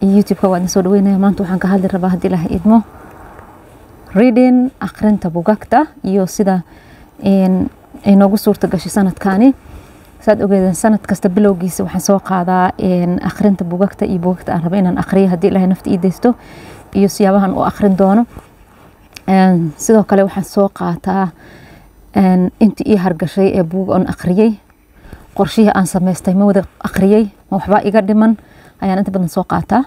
youtube-ka waa idin soo dhaweynaya maanta waxaan ka hadli rabaa haddii ilaha idmo. Reading akhrinta bugagta iyo sida ay noogu suurta gashay sanadkani saad ogeedeen sanad kasta bilowgiisa waxaan soo qaadaa akhrinta bugagta iyo bugagta aan raba inaan akhriyo haddii ilahay nafta ii deysto iyo siyaabahan u akhrin doono. Sidoo kale waxaan soo qaataa intii ii hargashay ee buug on akhriyey qorshihii aan samaystay ma wada akhriyey ma waxbaa iga dhiman ayaan inta badan soo qaataa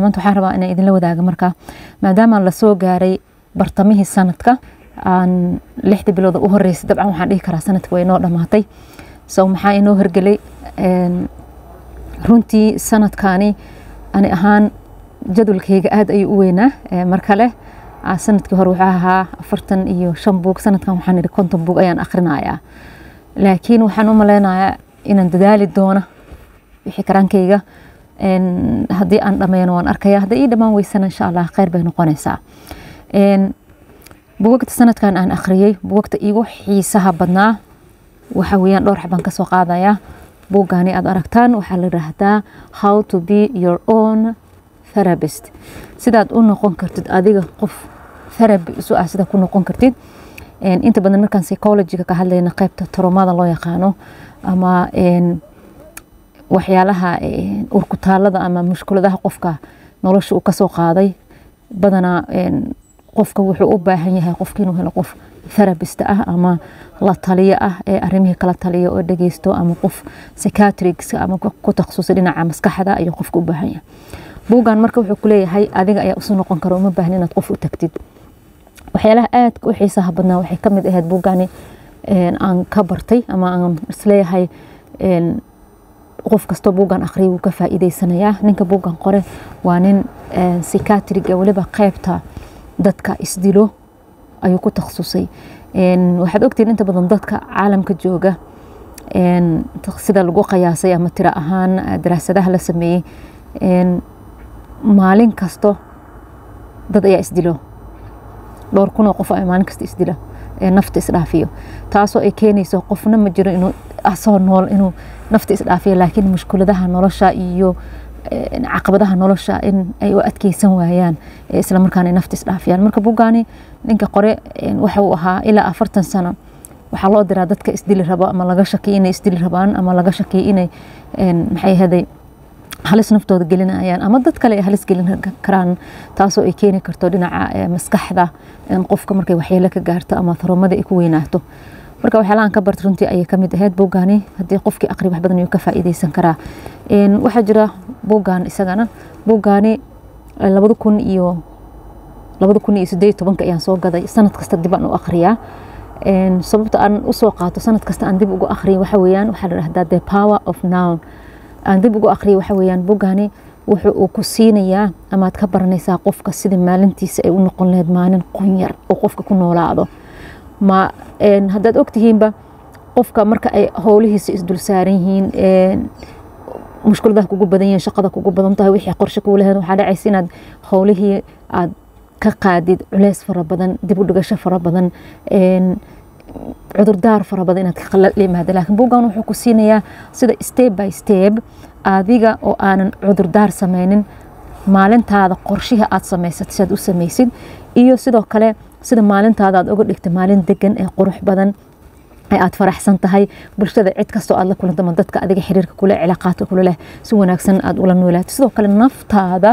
maanta waxaan rabaa inaan idinla wadaaga markaa maadaama la soo gaaray bartamihii sanadka aan lixdii bilooda u horeysay dabcan waxaan dhihi karaa sanadka way noo dhamaatay. So maxaa inoo hergelay runtii sanadkani ani ahaan jadwalkayga aada ayuu u weynaa. Mar kale sannadkii hore wuxuu ahaa afartan iyo shan buug sanadkan waxaan ihi konton buug ayaan akhrinayaa laakiin waxaan u maleynayaa inaan dadaali doona wixii karaankayga haddii aan dhameyno waan arkaya haddii ii dhammaan weysana insha allah kheyr bay noqonaysaa. Bugagta sanadkan aan akhriyey bugagta iigu xiisaha badnaa waxa weeyaan dhowr xabaan ka soo qaadayaa buuggaani aad aragtaan waxaa la yidhaahdaa how to be your own therapist. Sidaad u noqon kartid adiga qof therapy isu ah sida ku noqon kartid. Inta badan markaan psychologiga ka hadlayna qaybta toromada loo yaqaano ama waxyaalaha urkutaalada ama mushkuladaha qofka nolosha uu ka soo qaaday. Badanaa qofka wuxuu u baahan yahay qofka inuu helo qof therapist ah ama la taliyo ah ee arimihii kala taliyo oo dhegeysto ama qof psychiatrics ama ku takhasusay dhinaca maskaxda ayuu qofka u baahan yahay. Buuggan marka wuxuu kuleeyahay adiga ayaa usu noqon kara uma baahni inaad qof u tagtid. Waxyaalaha aadka u xiisaha badnaa waxay ka mid ahayd buuggani aan ka bartay ama aan is leeyahay qof kastoo buuggan akhriya wuu ka faa'iideysanayaa ninka buuggan qore waa nin psychiatriga weliba qaybta dadka isdilo ayuu ku takhasusay waxaad ogtihiin inta badan dadka caalamka jooga sida lagu qiyaasay ama tiro ahaan daraasadaha la sameeyey maalin kasto dad ayaa isdilo. Dhowr kunoo qof maalin kasta isdilo nafta isdhaafiyo taasoo ay keenayso qofna ma jiro inuu asoo nool inuu nafta isdhaafiyo laakiin mushkuladaha nolosha iyo caqabadaha nolosha in ay u adkeysan waayaan islamarkaana nafta isdhaafiyaan marka buuggaani ninka qore waxa uu ahaa ilaa afartan sano waxaa loo diraa dadka isdili rabo ama laga shakiya inay isdili rabaan ama laga shakiya inay maxay haday halis naftooda gelinayaan ama dad kale ay halis gelin karaan taasoo ay keeni karto dhinaca maskaxda qofka markay waxyeelo ka gaarto ama taromada ay ku weynaato marka waxyaalahan ka barta runtii ayay ka mid ahayd buuggaani haddii qofkii aqri wax badan ayuu ka faa'iideysan karaa. Waxaa jira buuggan isagana. Buuggaani labada kun iyo labada kun iyo sideed tobanka ayaan soo gaday. Sanad kasta dib u akhriyaa. Sababta aan u soo qaato sanad kasta aan dib ugu akhriya waxa weeyaan waxaa la dhahdaa the power of noun. Aan dib ugu akhriya waxa weeyaan buuggaani wuxuu uu ku siinayaa amaad ka baranaysaa qofka sida maalintiisa ay u noqon lahayd maalin qunyar oo qofka ku noolaado ma haddaad ogtihiinba qofka marka ay howlihiisa isdul saaran yihiin mushkuladaha kugu badan yihiin shaqada kugu badan tahay wixii qorshe kuu lahayd waxaa dhacaysa inaad howlihii aad ka qaadid culeys fara badan dib u dhigasho fara badan cudurdaar fara badan inaad ka yimaado laakiin buuggan wuxuu ku siinayaa sida step by step adiga oo aanan cudurdaar sameynin maalintaada qorshihii aad samaysad siaad u samaysid iyo sidoo kale sida maalintaada aad uga dhigta maalin degan ee qurux badan ee aad faraxsan tahay bulshada cid kastoo aad la kulanta ma dadka adiga xiriirka kule cilaaqaadka kule leh si wanaagsan aad ula noolaato sidoo kale naftaada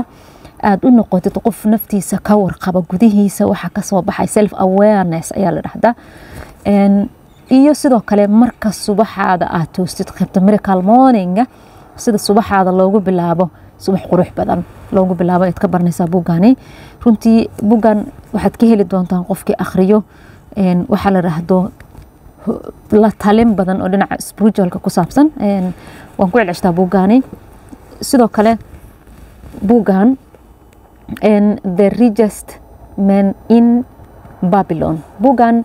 aad u noqotid qof naftiisa ka warqaba gudihiisa waxa ka soo baxay self awareness ayaa la dhahdaa iyo sidoo kale marka subaxaada aad toostid qaybta miracle morninga sida subaxaada loogu bilaabo subax qurux badan loogu bilaabo ayaad ka baranaysaa buuggaani runtii buuggan waxaad ka heli doontaan qofkii akhriyo waxaa la dhahdo la talin badan oo dhinaca spiritualka ku saabsan waan ku celceshtaa buuggaani sidoo kale buuggan the richest man in babylon. Buuggan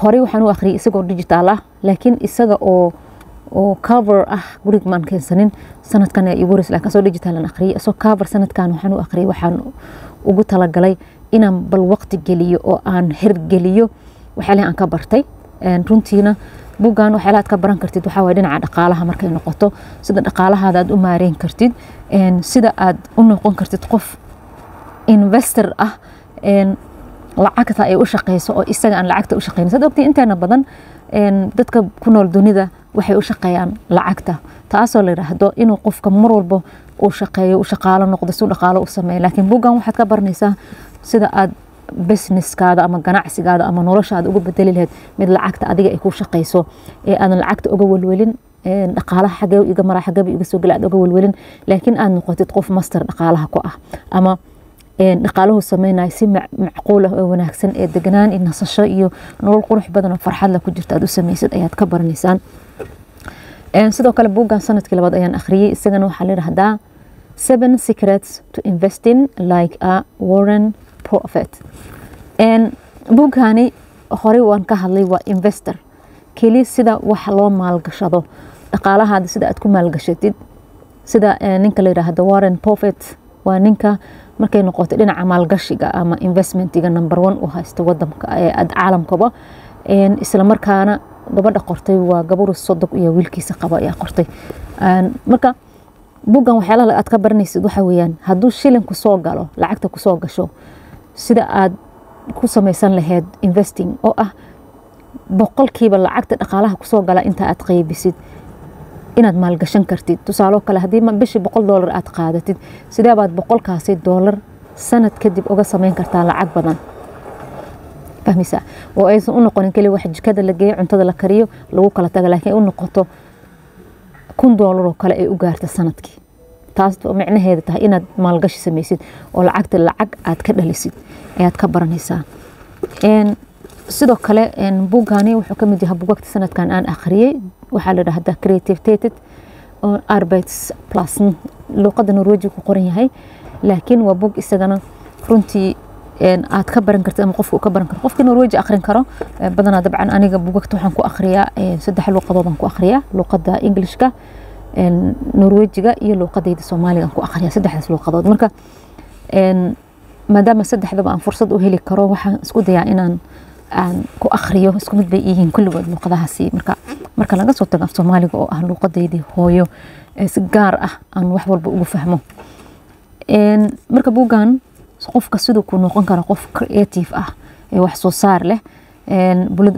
horey waxaan u akhriyay isagoo digital ah laakiin isaga oo oo cover ah gurig maan keensanin sanadkan igu horeysay laakiin asoo digital aan akhriyay asoo cover sanadkan waxaan u akhriyay waxaan ugu talagalay inaan bal waqti geliyo oo aan hergeliyo waxyaalihi aan ka bartay runtiina buuggan waxyaalaad ka baran kartid. Waxaa waye dhinaca dhaqaalaha markay noqoto. Sida dhaqaalahaada aad u maareyn kartid sida aad u noqon kartid qof investor ah lacagta ay u shaqeyso oo isaga aan lacagta u shaqeynin. Sad ogtii inteena badan dadka ku nool dunida waxay u shaqeeyaan lacagta. Taasoo la yidhaahdo inuu qofka mar walba uu shaqeeyo u shaqaalo noqdo si dhaqaalo u sameeyo. Laakiin buuggan waxaad ka baranaysaa sida aad businesskaada ama ganacsigaada ama noloshaada uga bedeli lahayd mid lacagta adiga ay ku shaqeyso. Ee aadan lacagta uga welwelin dhaqaalaha xagee iga maraa xageeba iga soo gala aad uga welwelin. Laakiin aad noqotid qof master dhaqaalaha ku ah ama dhaqaaluhu sameynaya si macquul ah oo wanaagsan ee deganaan iyo nasasho iyo nolol qurux badan oo farxad ku jirta. Aad u samaysid ayaad ka baranaysaan. Sidoo kale buuggan sannadkii labaad ayaan akhriyey. Isagana waxaa la yidhahdaa seven secrets to investing like a warren prophet buuggaani horey waan ka hadlay waa investor. Keli sida wax loo maalgashado dhaqaalahaada sida aad ku maalgashatid sida ninka la yidhaahdo warren prophet waa ninka markay noqoto dhinaca maalgashiga ama investmentiga number one u haysta wadanka caalamkaba isla markaana gabadha qortay waa gabaru sodog iyo wiilkiisa qaba ayaa qortay. Marka buuggan waxyaalaha aad ka baranaysid waxa weeyaan hadduu shilin ku soo galo lacagta ku soo gasho sida aad ku samaysan lahayd investing oo ah boqolkiiba lacagta dhaqaalaha ku soo gala inta aad qeybisid inaad maalgashan kartid. Tusaalo kale haddii bishii boqol doolar aad qaadatid sidee boqolkaasi doolar sanad kadib uga samayn kartaa lacag badan? Fahmaysaa oo aysan u noqonin keli wax jikada la geeyo cuntada la kariyo lagu kala taga laakiin u noqoto kun doolar oo kale ay u gaarta sannadkii. Taas micnaheeda tahay inaad maalgashi samaysid oo lacagta lacag aad ka dhalisid ayaad ka baranaysaa. Sidoo kale buuggaani wuxuu ka mid yahay buugagta sanadkan aan akhriyey waxaa la dhahdaa creativitated arbets plus luuqadda norweji ku qoran yahay. Laakiin waa buug isagana runtii aad ka baran kartid ama qofka ka baran karo. Qofkii norweji akhrin karo badanaa dabcan aniga buugagta waxaan ku akhriyaa saddex luuqadoodaan ku akhriyaa. Luuqadda englishka norwejiga iyo luuqadayda soomaaligaan ku akhriyaa saddexdaas luuqadood. Marka maadaama saddexdaba aan fursad u heli karo waxaan isku dayaa inaan aan ku akhriyo isku mid bay yihiin kulligood luuqadahaasi marka marka laga soo tago af soomaaliga oo ah luuqadaydii hooyo si gaar ah aan wax walba ugu fahmo. Marka buuggan qofka siduu ku noqon karo qof creative ah ee wax soo saar leh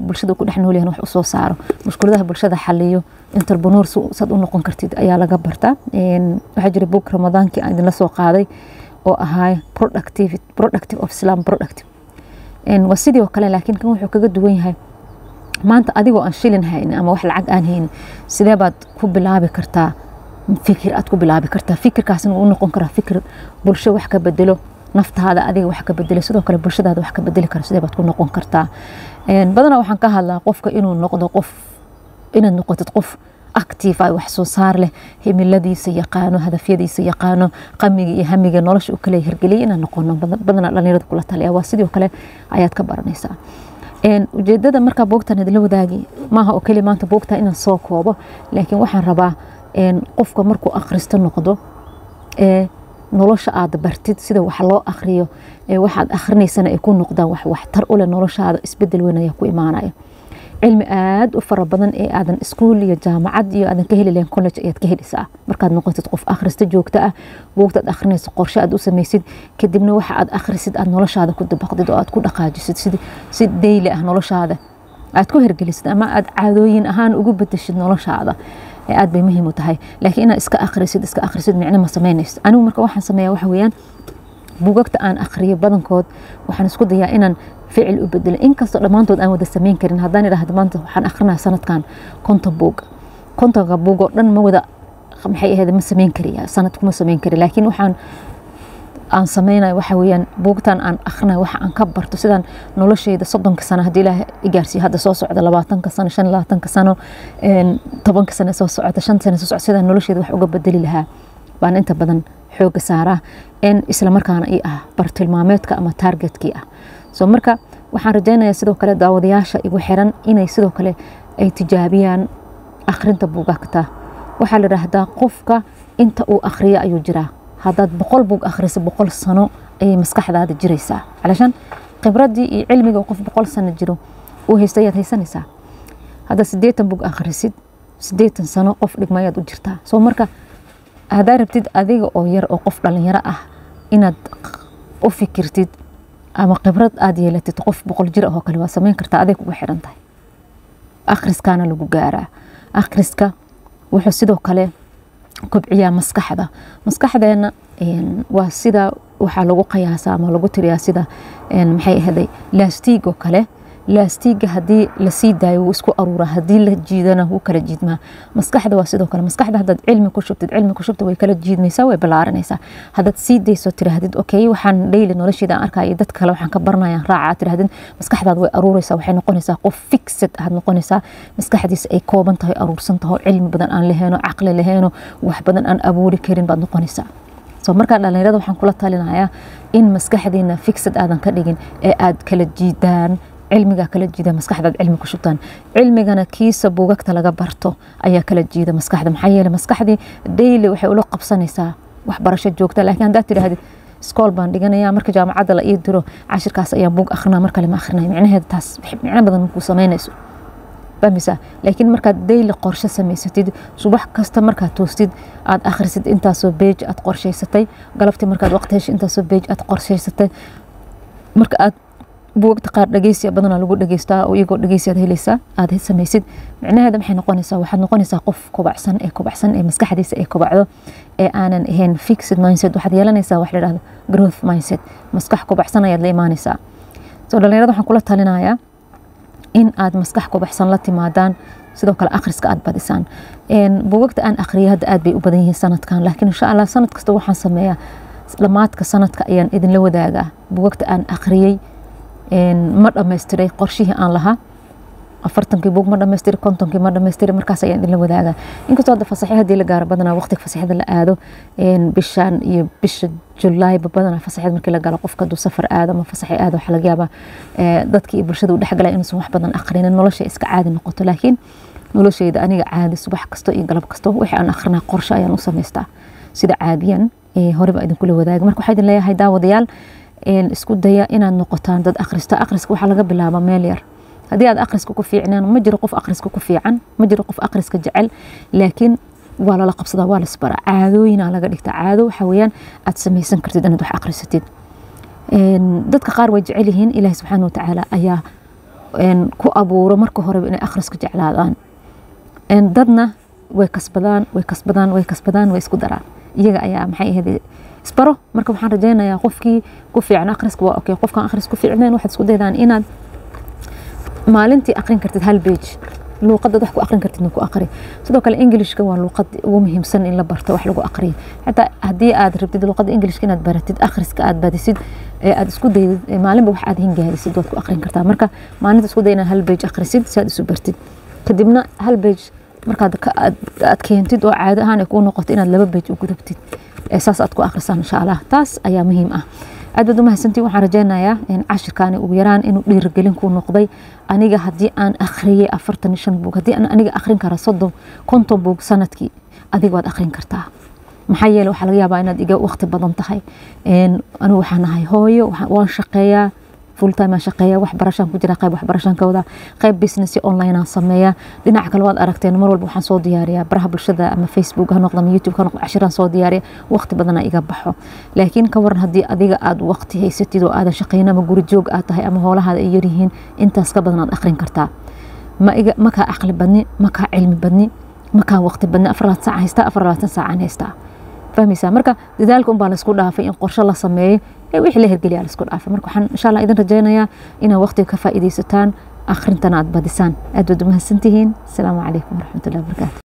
bulshada ku dhex nool wax u saaro mushkuladaha bulshada xaliyo interpreneur saad u noqon kartid ayaa laga bartaa waxaa jira buug ramadaankii aan idinla soo qaaday oo ahaa productive of islam productive waa sidii oo kale laakiin kan wuxuu kaga duwan yahay. Maanta adigoo aan shilin haynin ama wax lacag aan haynin sidee baad ku bilaabi kartaa? Fikir aad ku bilaabi kartaa. Fikirkaasna uu noqon karaa fikir bulsho wax ka bedelo naftaada adiga wax ka bedelo sidoo kale bulshadaada wax ka bedeli kara sidee baad ku noqon kartaa? Badanaa waxaan ka hadlaa qofka inuu noqdo qof inaad noqotid qof active ah wax leh himiladiisa yaqaano hadafyadiisa yaqaano qamiga iyo hamiga nolosha uu kale hirgeliyay inaan noqono. Badanaa dhalinyarada kula taliya waa sidoo kale ayaad ka baranaysaa. Ujeedada markaa buugtan idinla wadaagi maaha oo keli maanta buugta inaan soo koobo laakiin waxaan rabaa qofka markuu akhristo noqdo nolosha aad bartid sida wax loo akhriyo waxaad akrinaysana ay ku noqdaan wax waxtar u leh noloshaada isbeddel weyn ayaa ku imaanaya cilmi aada u fara badan ee aadan iskuul iyo jaamacad iyo aadan ka heli lahayn college ayaad ka helisaa. Markaad noqotid qof akhrista joogto ah buugtaad akhrinayso qorshe aad u samaysid kadibna waxa aad akhrisid aad noloshaada ku dabaqdid oo aad ku dhaqaajisid si deyli ah noloshaada. Aad ku hergelisid ama aad caadooyin ahaan ugu bedeshid noloshaada aad bay muhiim u tahay. Laakiin inaad iska akhrisid iska akhrisid micno ma samaynaysid anigu marka waxaan sameeyaa waxa weeyaan buugagta aan akhriyo badankood waxaan isku dayaa inaan ficil u bedelo inkastoo dhammaantood aan wada samayn karin haddaan idhaahdo maanta waxaan akhrinaya sanadkan konton buug. Kontonka buug oo dhan ma wada maxay ahayd ma samayn kariya sanad kuma samayn kari. Laakiin waxaan aan samaynayo waxa weeyaan buugtan aan akhrinayo waxa aan ka barto sidaan noloshayda soddonka sano haddii ilaah igaarsiiyo hadda soo socda labaatanka sano shan labaatanka sano tobanka sano soo socota shan sano soo socda sidaan noloshayda wax uga bedeli lahaa. Baan inta badan xooga saaraa. In isla markaana ah bartilmaameedka ama targetkii ah so marka waxaan rajaynayaa sidoo kale daawadayaasha igu xiran inay sidoo kale ay tijaabiyaan akhrinta buugagta waxaa la yidhaahdaa qofka inta uu akhriyo ayuu jiraa. Haddaad boqol buug akhriso boqol sano ayay maskaxdaada jiraysaa. Calashaan khibradii iyo cilmiga qof boqol sano jiro uu haysta ayaad haysanaysaa? Hadda sideetan bug akhrisid sideetan sano qof dhigmayaad u jirtaa. Soo marka haddaa rabtid adiga oo yar oo qof dhalinyaro ah inaad u fikirtid ama khibrad aad yeelatid qof boqol jir ah oo kale waa sameyn kartaa aday kugu xiran tahay. Akhriskaana lagu gaaraa. Akhriska wuxuu sidoo kale kobciyaa maskaxda. Maskaxdeena waa sida waxaa lagu qiyaasaa ama lagu tiriyaa sida maxay ahaday laastiig oo kale laastiiga haddii la sii daayo isku aruuraa haddii la jiidana wuu kala jiidmaa. Maskaxda waa sidoo kale maskaxda haddaad cilmi ku shubtid cilmi ku shubta way kala jiidmaysaa way ballaaranaysaa. Haddaad sii dayso tirahdid okay waxaan dhayli nolosheeda arkaya dad kale waxaan ka baranayaan raaca tirahdid maskaxdaad way aruuraysaa waxay noqonaysaa qof fixed aad noqonaysaa. Maskaxdiisa ay kooban tahay aruursan tahay cilmi badan aan laheeno caqli laheeno wax badan aan abuuri karin baad noqonaysaa. So markaa dhalinyarada waxaan kula talinayaa in maskaxdiina fixed aadan ka dhigin ee aad kala jiidaan cilmigaa kala jiida maskaxdaad cilmi ku shubtaan. Cilmigana kiisa buugagta laga barto ayaa kala jiida maskaxda. Maxaa yeele maskaxdii daily waxay ula qabsanaysaa waxbarasho joogta laakiin haddaad tidhaahdid iskool baan dhiganaya marka jaamacadda la ii diro cashirkaas ayaan buug akrinaa mar kale ma akrinaya micnaheeda taas micno badan kuu samaynayso. Fahmaysaa laakiin markaad daily qorshe samaysatid subax kasta markaad toostid aad akhrisid intaasoo beej aad qorshaysatay galabtii markaad waqti hesho intaasoo beej aad qorshaysatay marka aad buugagta qaar dhegeysiya badanaa lagu dhegeystaa oo iyagoo dhegeysiyaad helaysaa aad samaysid. Micnaheeda maxay noqonaysaa? Waxaad noqonaysaa qof kobacsan ee kobacsan ee maskaxdiisa ay kobacdo ee aanan ahayn fixed mindset. Waxaad yeelanaysaa wax la dhahdo growth mindset. Maskax kobacsan ayaad la imaanaysaa. Soo dhalinyarada waxaan kula talinayaa in aad maskax kobacsan la timaadaan sidoo kale akhriska aad badisaan. Buugagta aan akhriyay hadda aad bay u badan yihiin sanadkan laakiin insha allah sanad kasta waxaan sameeyaa dhamaadka sanadka ayaan idinla wadaagaa. Buugagta aan akhriyey ma dhamaystiray qorshihii aan lahaa? Afartankii buug ma dhamaystiri kontonkii ma dhamaystiri markaas ayaan idinla wadaagaa. Inkastoo hadda fasaxyo haddii la gaaro badanaa waqtiga fasaxyada la aado. Bishan iyo bisha julayba badanaa fasaxyada markii la galo qofka hadduu safar aado ama fasaxi aado waxaa laga yaabaa dadkii iyo bulshada u dhexgalaya inuusan wax badan akhrinin nolosha iska caadi noqoto. Laakiin noloshayda aniga caadi subax kasto iyo galab kasto wixii aan akhrinaa qorshe ayaan u samaystaa sida caadiyan horeba idinkula wadaaga marka waxaa idin leeyahay daawadayaal isku daya inaad noqotaan dad akhrista akhriska waxaa laga bilaaba meel yar. Haddii aad akhriska ku fiicnaan ma jiro qof akhriska ku fiican ma jiro qof akhriska jecel laakiin waa lala qabsadaa waa lasbara caadooyinaa laga dhigta caado waxa weeyaan aad samaysan kartid inaad wax akhrisatid. Dadka qaar way jecel yihiin. Ilaahi subxaana watacaala ayaa ku abuuro marka horeba inay akhriska jeclaadaan. Dadna way kasbadaan way kasbadaan way kasbadaan way isku daraan. Iyaga ayaa maxay ahayd isbaro marka waxaan rajaynayaa qofkii ku fiican akhriska. Waa okay qofkaan akhris ku fiicneen waxaad isku daydaan inaad maalintii aqrin kartid hal beej luuqadad wax ku aqrin kartid ku aqri sidoo kale ingilishka waa luuqad ugu muhiimsan in la barto wax lagu aqriyo xataa haddii aad rabtid luuqada ingilishka inaad baratid akhriska aad badisid ee aad isku daydid maalinba wax aad hingaadisid waad ku aqrin kartaa. Marka maalinta isku day inaad hal beej akhrisid si aad isu bartid. Kadibna hal beej markaad aad keentid oo caado ahaan ay kuu noqoto inaad laba beej u gudubtid saas aad ku akhrisaan insha allah taas ayaa muhiim ah aad baad u mahadsantiin waxaan rajaynayaa cashirkaani ugu yaraan inuu dhiirigelin kuu noqday aniga haddii aan akhriyey afartan shan buug haddii aan aniga akhrin kara soddon konton buug sannadkii adiga waad akhrin kartaa maxaa yeele waxaa laga yaabaa inaad iga waqti badan tahay anigu waxaan ahay hooyo waan shaqeeyaa full time aan shaqeeya waxbarashaan ku jira qayb waxbarashaan ka wadaa qayb business online aan sameeya. Dhinaca kale waad aragteen mar walba waxaan soo diyaariyaa. Baraha bulshada ama facebook ha noqdo ama youtube ha noqdo cashiraan soo diyaariya waqti badanaa iga baxo. Laakiin ka waran haddii adiga aad waqti haysatid oo aadan shaqeyn ama guri aad tahay ama hoolahaada ay yaryihiin intaas ka badan aad akhrin kartaa. Ma iga ma kaa badni ma cilmi badni ma waqti badni. Afar saac haystaa afar saacaan haystaa. Fahmaysaa? Marka dadaalka unbaa laysku dhaafay in qorshe la sameeyo ee wixii la hergeliyaa laysku dhaafay. Marka waxaan insha allah idin rajaynayaa inaad waqtiga ka faa'iidaysataan akhrintana aad badisaan aad baad u mahadsantihiin asalaamu calaykum waraxmatullahi wabarakaatu